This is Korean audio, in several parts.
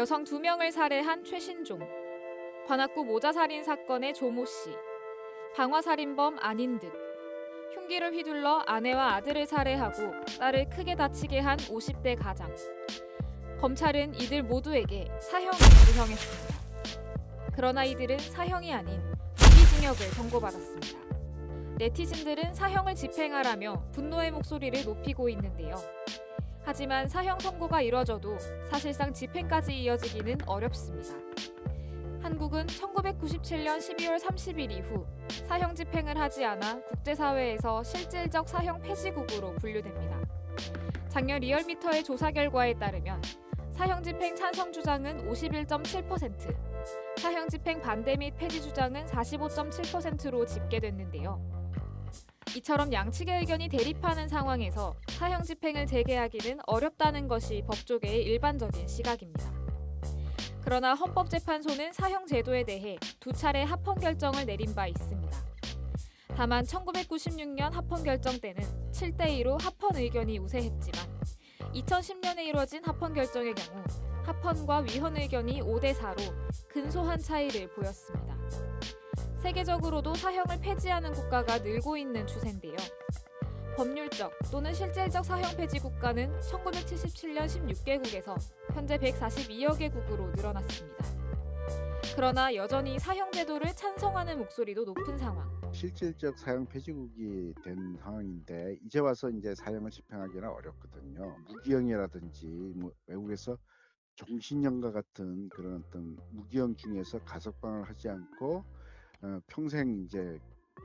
여성 두 명을 살해한 최신종, 관악구 모자살인 사건의 조모 씨, 방화살인범 아닌 듯, 흉기를 휘둘러 아내와 아들을 살해하고 딸을 크게 다치게 한 50대 가장. 검찰은 이들 모두에게 사형을 구형했습니다. 그러나 이들은 사형이 아닌 무기징역을 선고받았습니다. 네티즌들은 사형을 집행하라며 분노의 목소리를 높이고 있는데요. 하지만 사형 선고가 이뤄져도 사실상 집행까지 이어지기는 어렵습니다. 한국은 1997년 12월 30일 이후 사형 집행을 하지 않아 국제사회에서 실질적 사형 폐지국으로 분류됩니다. 작년 리얼미터의 조사 결과에 따르면 사형 집행 찬성 주장은 51.7%, 사형 집행 반대 및 폐지 주장은 45.7%로 집계됐는데요. 이처럼 양측의 의견이 대립하는 상황에서 사형 집행을 재개하기는 어렵다는 것이 법조계의 일반적인 시각입니다. 그러나 헌법재판소는 사형 제도에 대해 두 차례 합헌 결정을 내린 바 있습니다. 다만 1996년 합헌 결정 때는 7대 2로 합헌 의견이 우세했지만 2010년에 이뤄진 합헌 결정의 경우 합헌과 위헌 의견이 5대 4로 근소한 차이를 보였습니다. 세계적으로도 사형을 폐지하는 국가가 늘고 있는 추세인데요. 법률적 또는 실질적 사형 폐지 국가는 1977년 16개국에서 현재 142여 개국으로 늘어났습니다. 그러나 여전히 사형 제도를 찬성하는 목소리도 높은 상황. 실질적 사형 폐지국이 된 상황인데 이제 와서 이제 사형을 집행하기는 어렵거든요. 무기형이라든지 뭐 외국에서 종신형과 같은 그런 어떤 무기형 중에서 가석방을 하지 않고 어, 평생 이제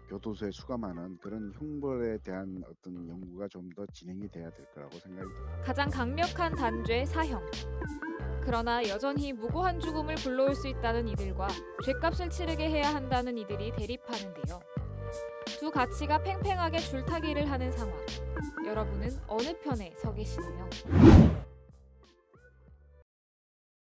교도소에 수감하는 그런 형벌에 대한 어떤 연구가 좀 더 진행이 돼야 될 거라고 생각이 듭니다. 가장 강력한 단죄 사형. 그러나 여전히 무고한 죽음을 불러올 수 있다는 이들과 죄값을 치르게 해야 한다는 이들이 대립하는데요. 두 가치가 팽팽하게 줄타기를 하는 상황. 여러분은 어느 편에 서 계시나요?